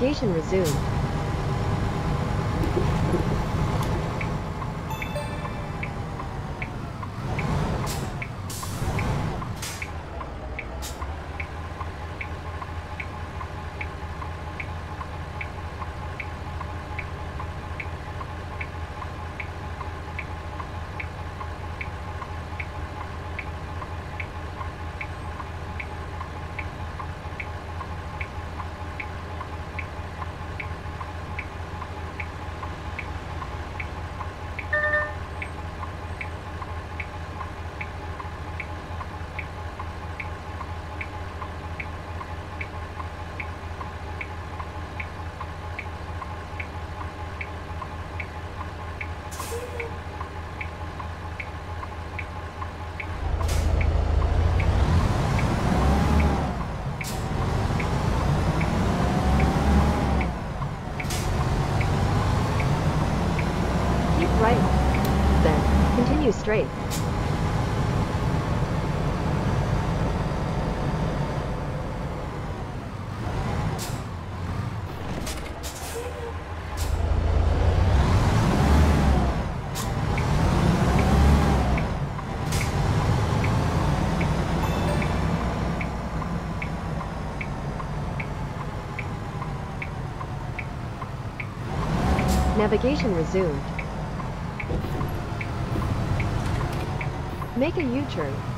Navigation resumed. Keep right. Then, continue straight. Navigation resumed. Make a U-turn.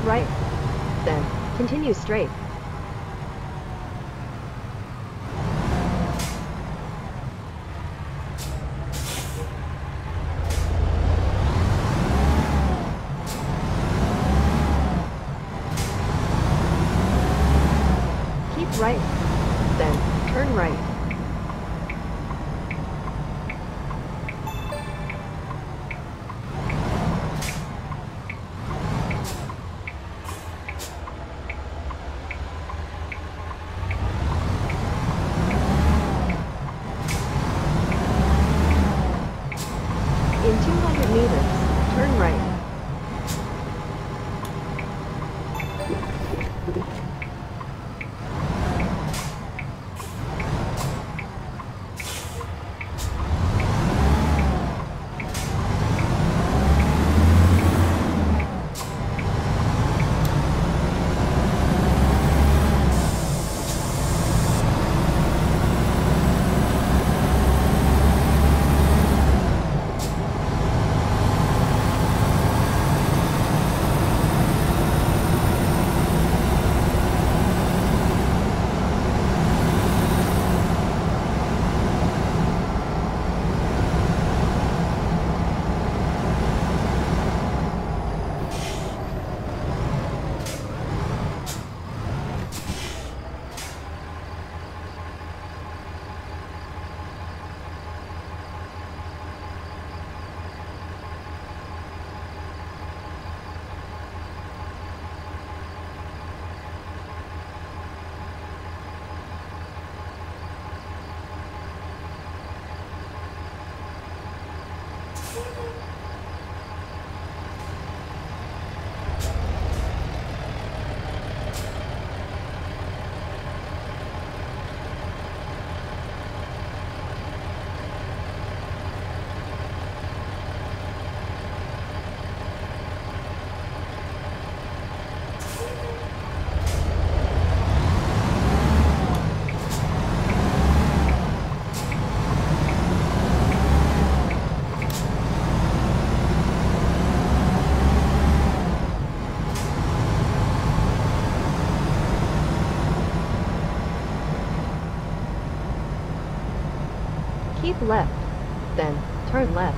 Right. Then, continue straight. Left. Then, turn left.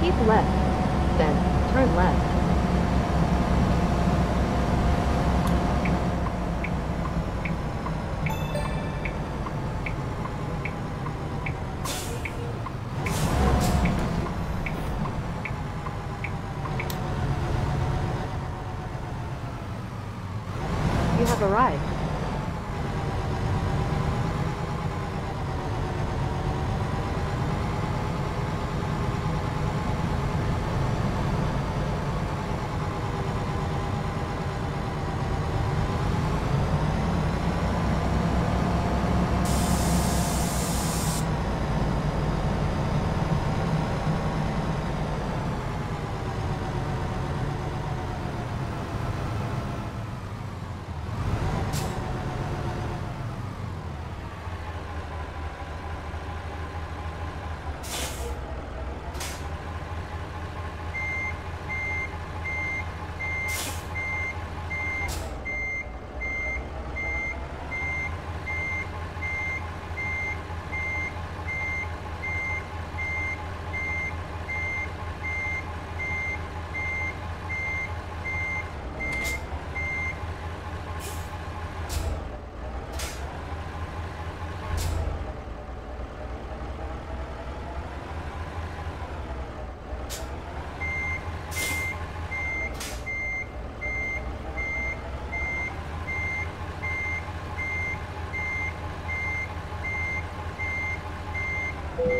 Keep left. Then, turn left. You have arrived.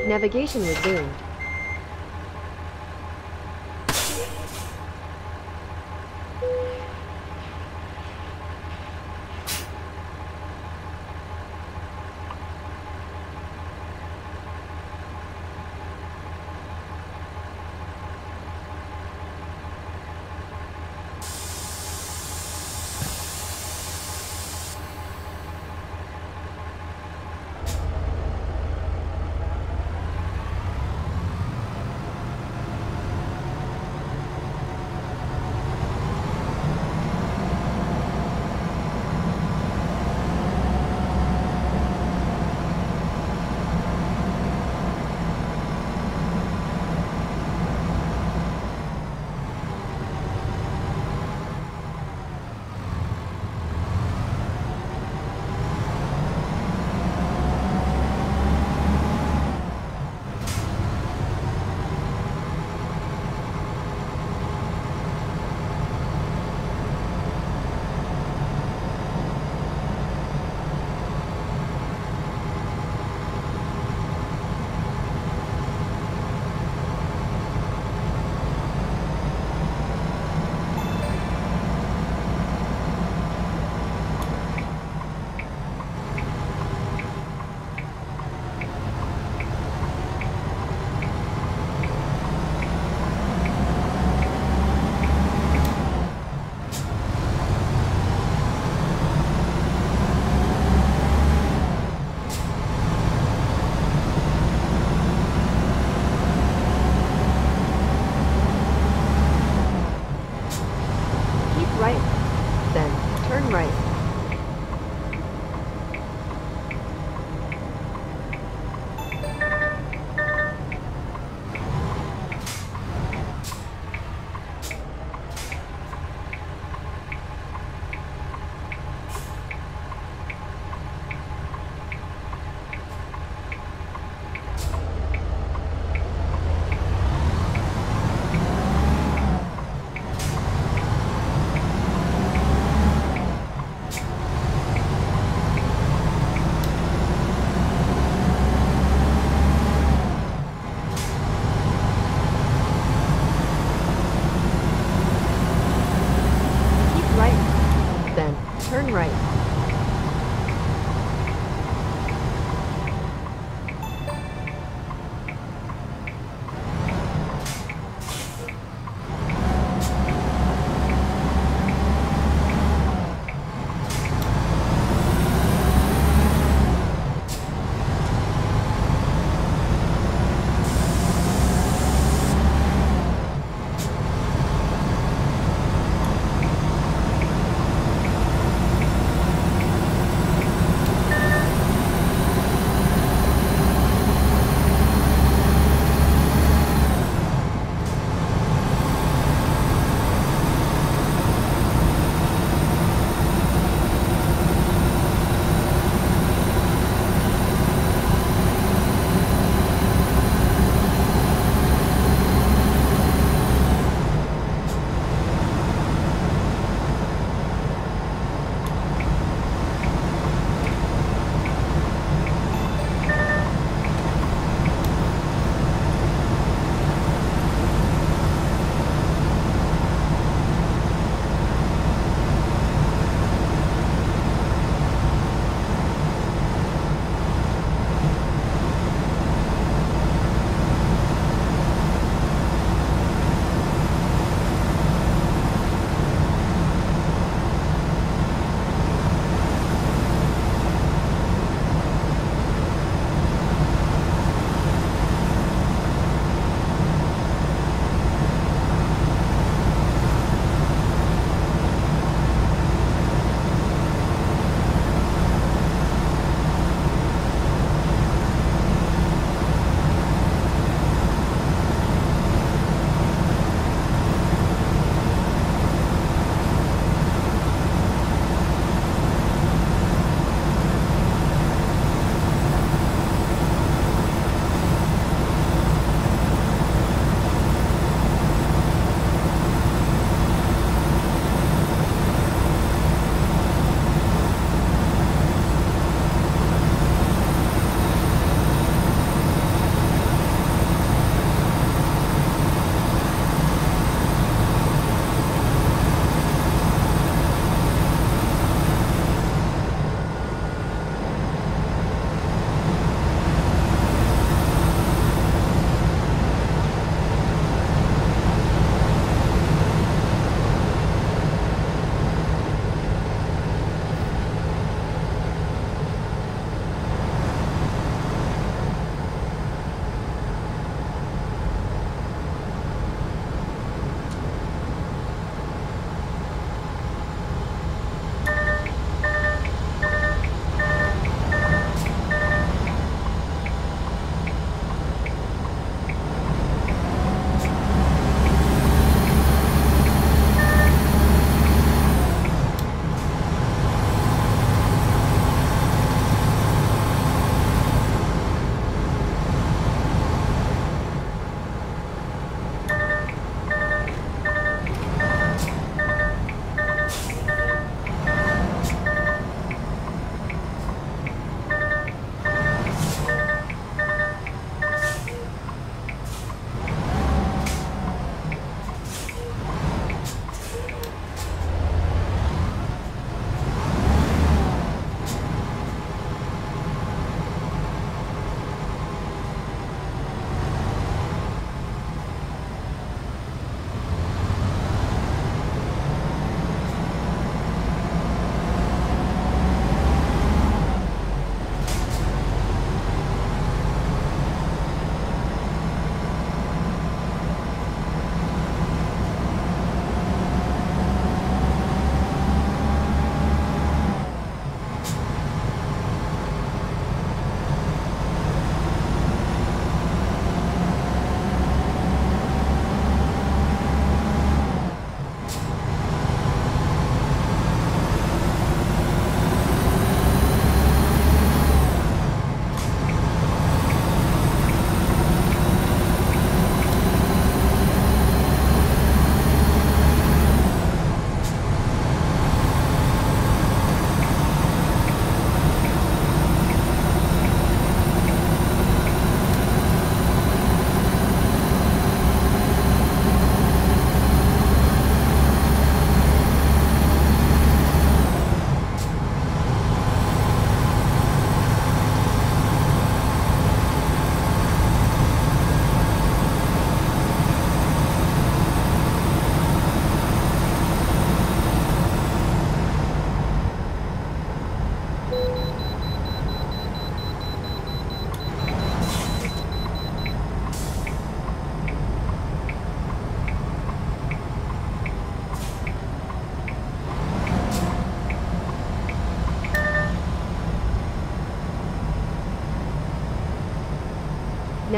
Navigation resumed.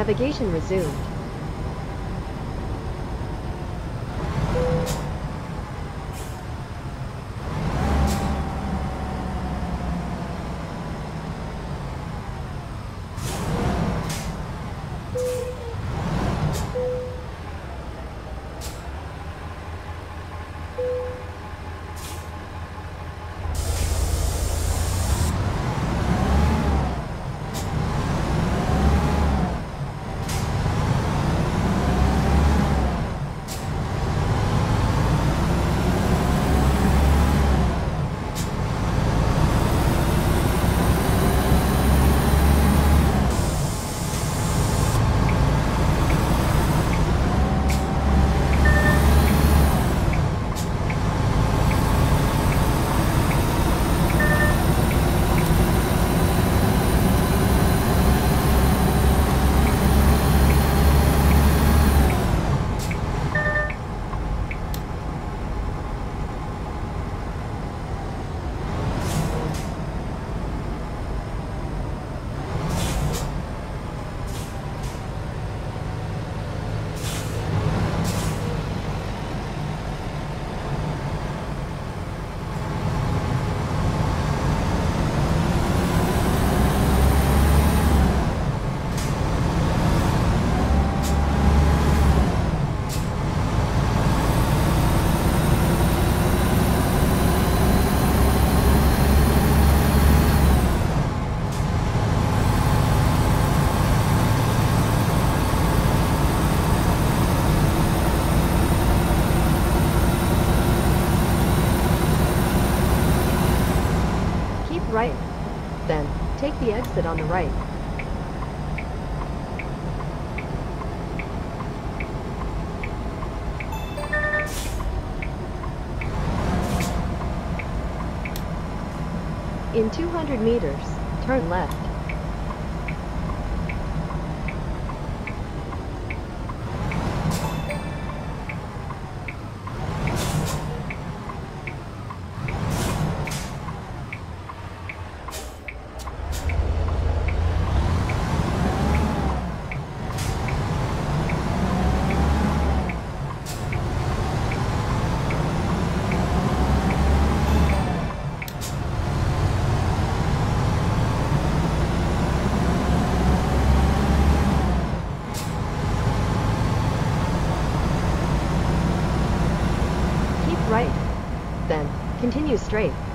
Navigation resumed. 200 meters, turn left. Keep right. Then, continue straight.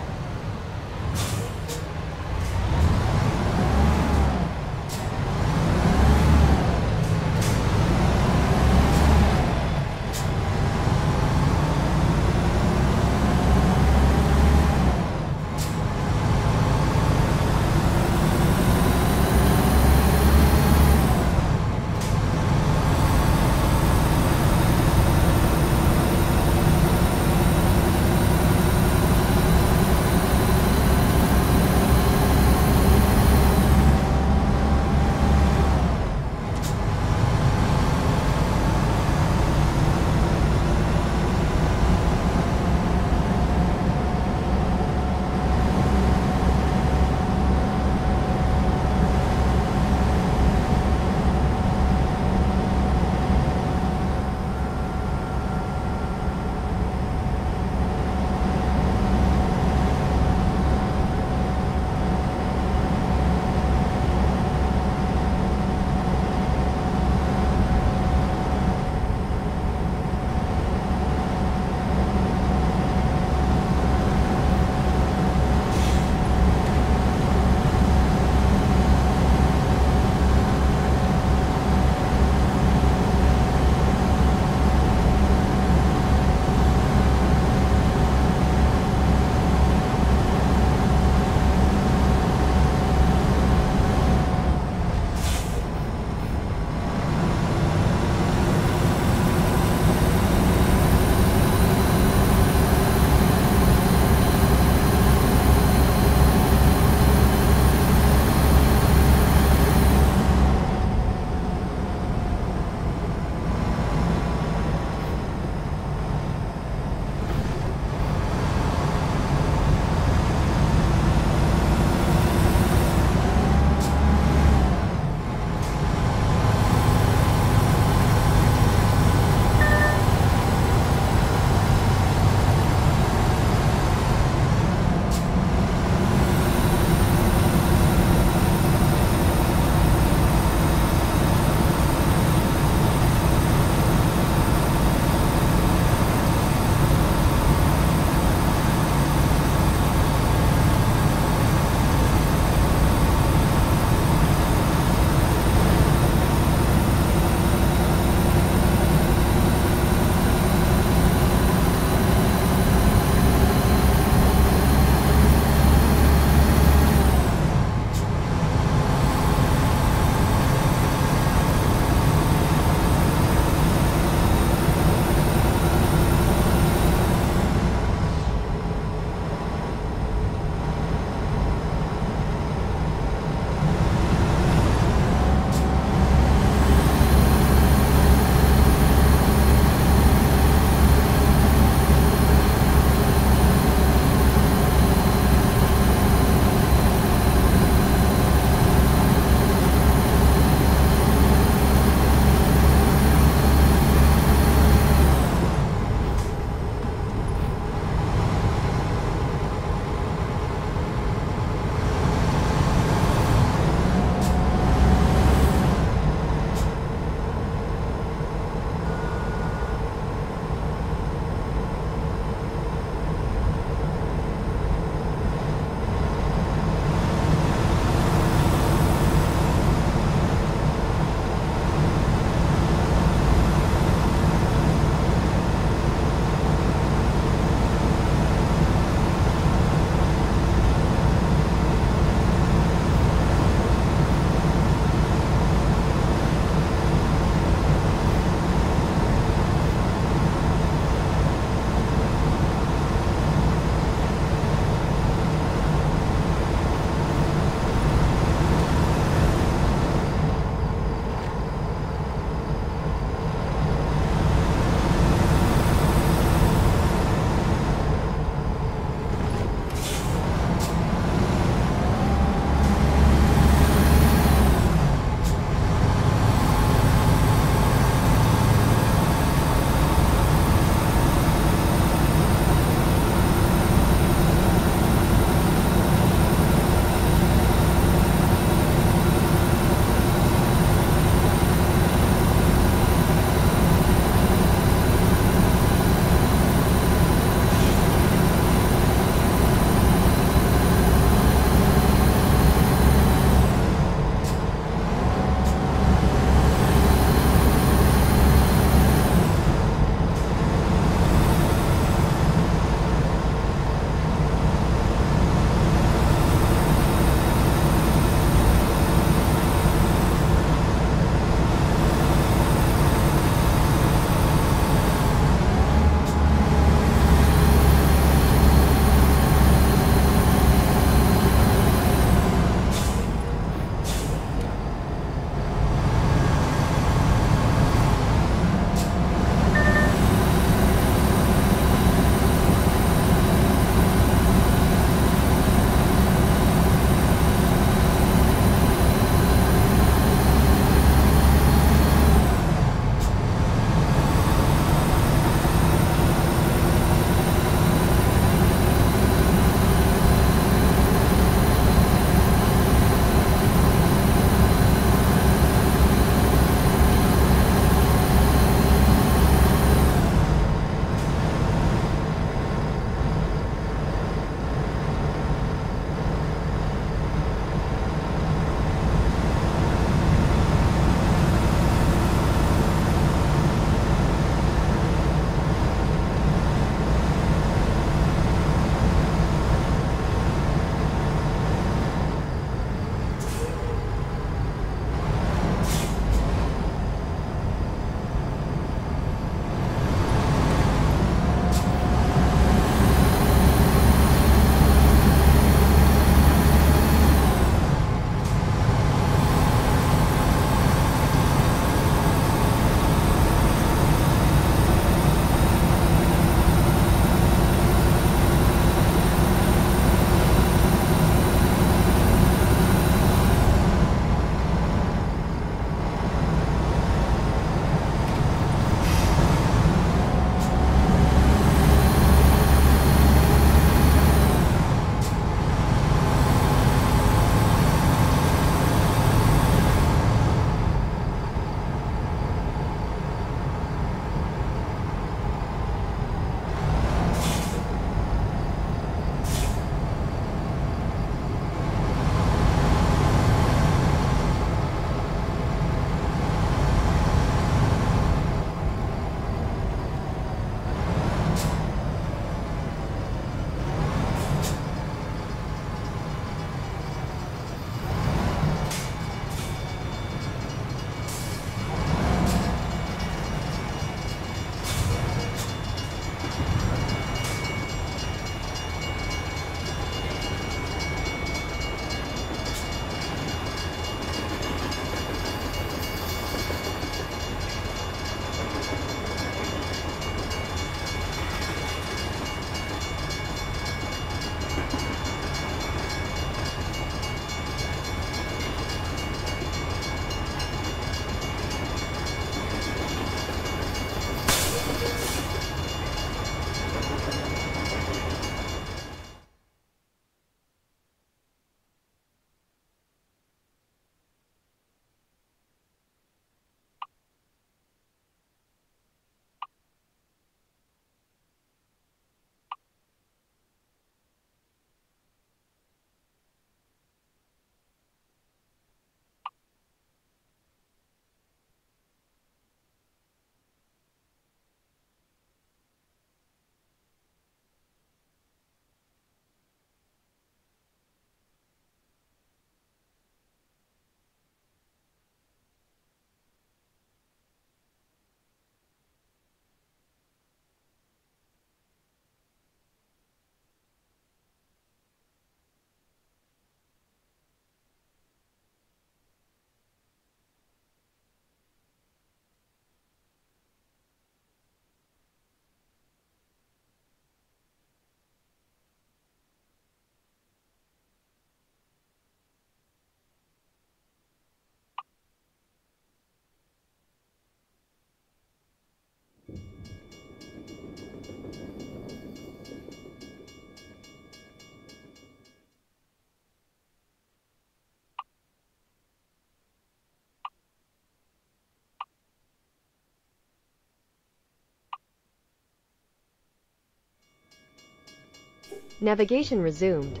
Navigation resumed.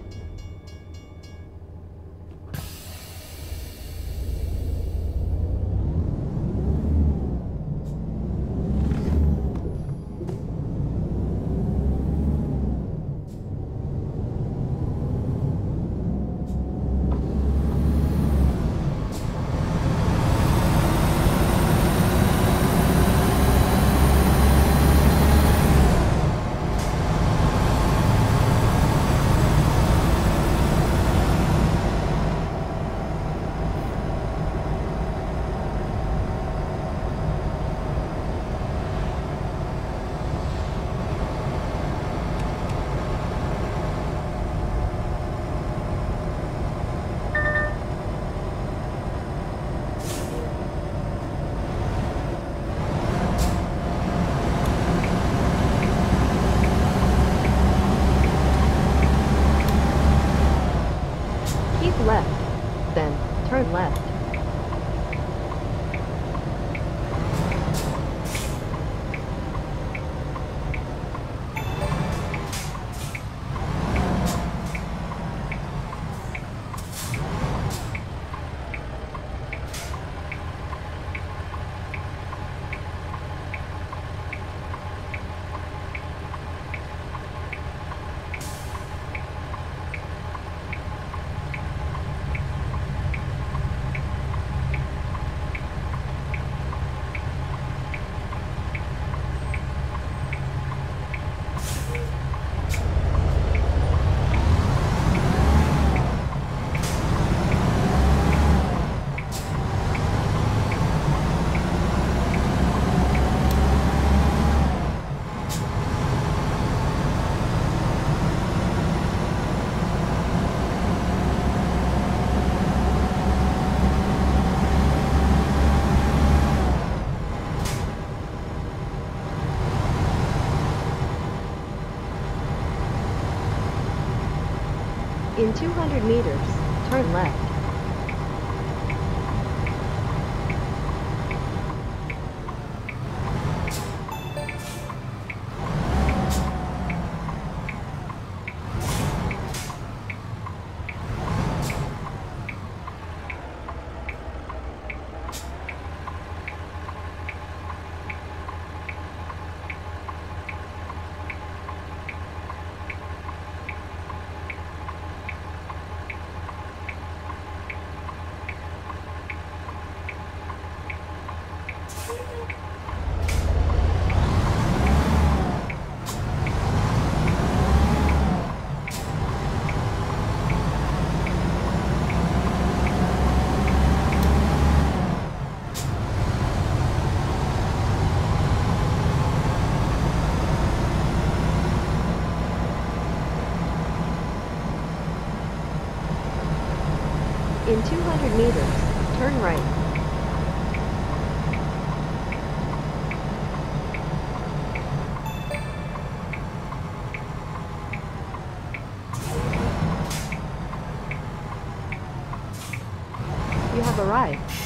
200 meters, turn left. In 200 meters, turn right. You have arrived.